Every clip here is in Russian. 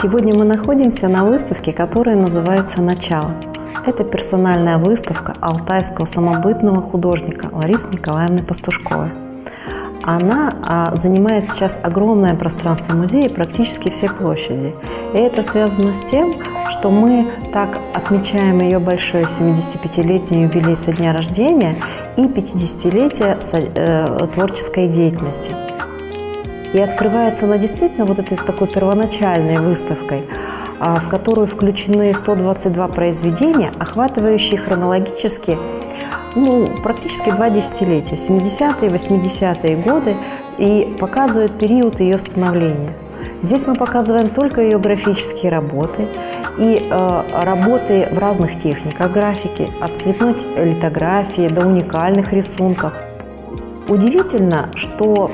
Сегодня мы находимся на выставке, которая называется «Начало». Это персональная выставка алтайского самобытного художника Ларисы Николаевны Пастушковой. Она а, занимает сейчас огромное пространство музея, практически все площади. И это связано с тем, что мы так отмечаем ее большой 75-летний юбилей со дня рождения и 50-летие э, творческой деятельности – и открывается она действительно вот этой такой первоначальной выставкой, а, в которую включены 122 произведения, охватывающие хронологически ну, практически два десятилетия, 70-е, 80-е годы, и показывают период ее становления. Здесь мы показываем только ее графические работы и э, работы в разных техниках графики, от цветной литографии до уникальных рисунков – Удивительно, что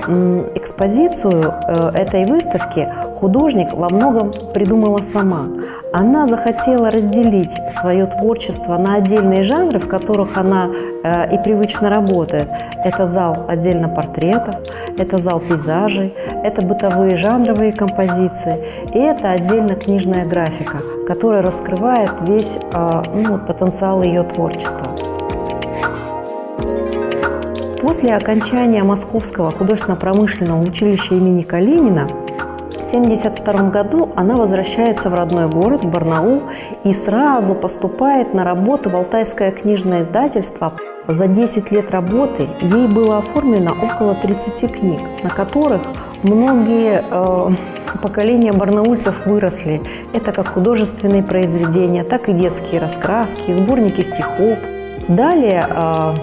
экспозицию э, этой выставки художник во многом придумала сама. Она захотела разделить свое творчество на отдельные жанры, в которых она э, и привычно работает. Это зал отдельно портретов, это зал пейзажей, это бытовые жанровые композиции, и это отдельно книжная графика, которая раскрывает весь э, ну, потенциал ее творчества. После окончания Московского художественно-промышленного училища имени Калинина в 1972 году она возвращается в родной город, Барнаул, и сразу поступает на работу в Алтайское книжное издательство. За 10 лет работы ей было оформлено около 30 книг, на которых многие э, поколения барнаульцев выросли. Это как художественные произведения, так и детские раскраски, сборники стихов. Далее э,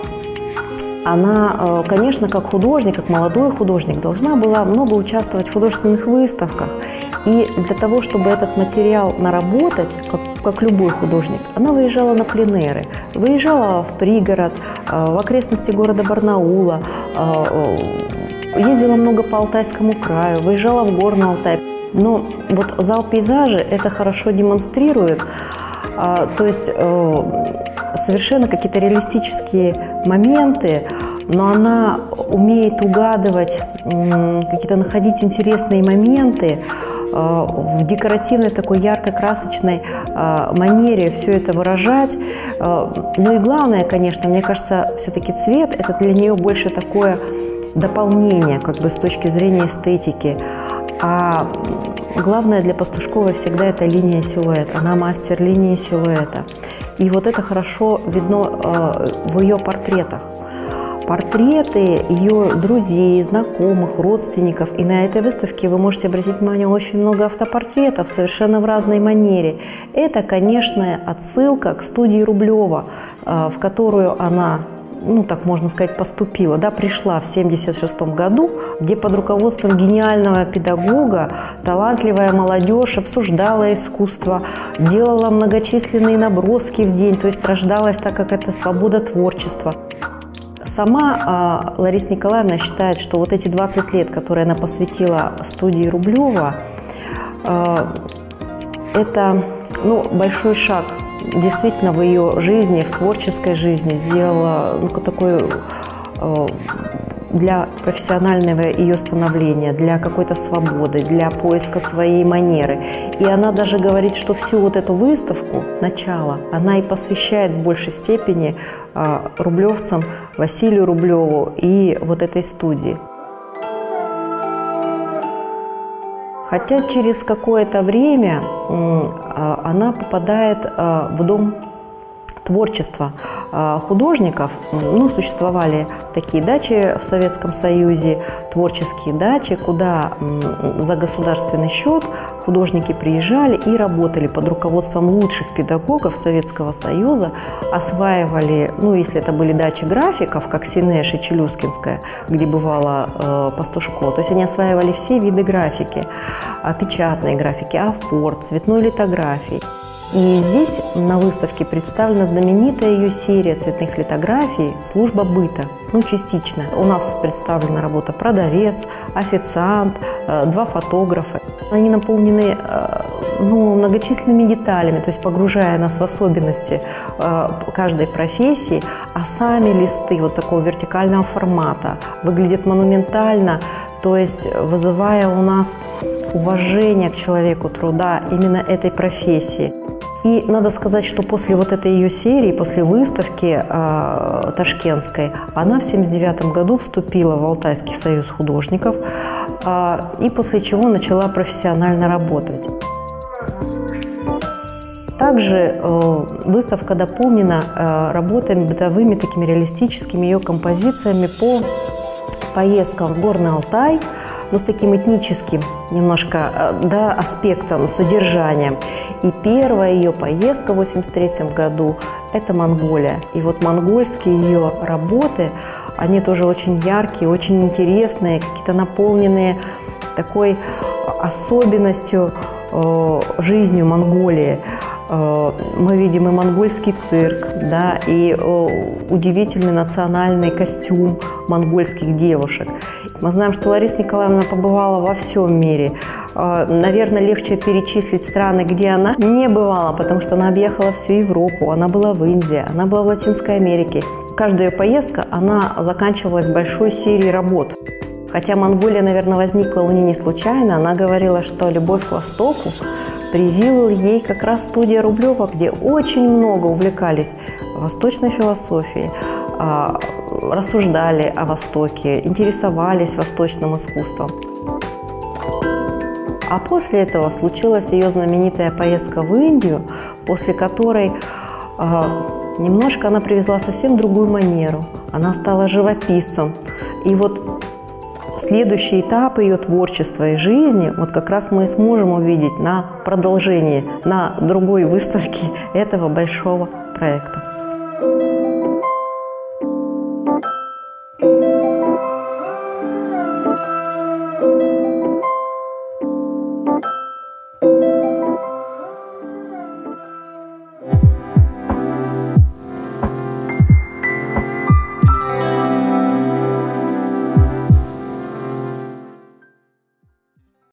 она, э, конечно, как художник, как молодой художник, должна была много участвовать в художественных выставках. И для того, чтобы этот материал наработать, как, как любой художник, она выезжала на пленеры. Выезжала в пригород, э, в окрестности города Барнаула, э, ездила много по Алтайскому краю, выезжала в Горный Алтай. Но вот зал пейзажи это хорошо демонстрирует. А, то есть совершенно какие-то реалистические моменты, но она умеет угадывать, какие-то находить интересные моменты, э, в декоративной такой ярко-красочной э, манере все это выражать. Э, ну и главное, конечно, мне кажется, все-таки цвет – это для нее больше такое дополнение, как бы с точки зрения эстетики. А главное для Пастушковой всегда это линия силуэт. Она мастер линии силуэта. И вот это хорошо видно э, в ее портретах. Портреты ее друзей, знакомых, родственников. И на этой выставке вы можете обратить внимание очень много автопортретов совершенно в разной манере. Это, конечно, отсылка к студии Рублева, э, в которую она ну так можно сказать, поступила, да, пришла в 1976 году, где под руководством гениального педагога талантливая молодежь обсуждала искусство, делала многочисленные наброски в день, то есть рождалась так, как это свобода творчества. Сама э, Лариса Николаевна считает, что вот эти 20 лет, которые она посвятила студии Рублева, э, это ну, большой шаг действительно в ее жизни, в творческой жизни сделала ну, такой э, для профессионального ее становления, для какой-то свободы, для поиска своей манеры. И она даже говорит, что всю вот эту выставку, начало, она и посвящает в большей степени э, рублевцам, Василию Рублеву и вот этой студии. Хотя через какое-то время а, она попадает а, в дом творчества а, художников. Ну, существовали такие дачи в Советском Союзе, творческие дачи, куда за государственный счет художники приезжали и работали под руководством лучших педагогов Советского Союза, осваивали, ну, если это были дачи графиков, как Синеш и Челюскинская, где бывала э, Пастушко, то есть они осваивали все виды графики, печатной графики, афор, цветной литографии. И здесь на выставке представлена знаменитая ее серия цветных литографий «Служба быта». Ну, частично. У нас представлена работа «Продавец», «Официант», э, «Два фотографа». Они наполнены э, ну, многочисленными деталями, то есть погружая нас в особенности э, каждой профессии, а сами листы вот такого вертикального формата выглядят монументально, то есть вызывая у нас уважение к человеку труда именно этой профессии. И надо сказать, что после вот этой ее серии, после выставки э, ташкентской, она в 1979 году вступила в Алтайский союз художников э, и после чего начала профессионально работать. Также э, выставка дополнена э, работами бытовыми, такими реалистическими ее композициями по поездкам в Горный Алтай, но с таким этническим немножко э, да, аспектом, содержанием. И первая ее поездка в 1983 году – это Монголия. И вот монгольские ее работы, они тоже очень яркие, очень интересные, какие-то наполненные такой особенностью э, жизнью Монголии. Э, мы видим и монгольский цирк, да, и э, удивительный национальный костюм монгольских девушек. Мы знаем, что Лариса Николаевна побывала во всем мире. Э, наверное, легче перечислить страны, где она не бывала, потому что она объехала всю Европу, она была в Индии, она была в Латинской Америке. Каждая поездка, она заканчивалась большой серией работ. Хотя Монголия, наверное, возникла у нее не случайно, она говорила, что любовь к Востоку привил ей как раз студия Рублева, где очень много увлекались восточной философией, рассуждали о Востоке, интересовались восточным искусством. А после этого случилась ее знаменитая поездка в Индию, после которой а, немножко она привезла совсем другую манеру. Она стала живописцем. И вот следующий этап ее творчества и жизни, вот как раз мы сможем увидеть на продолжении, на другой выставке этого большого проекта.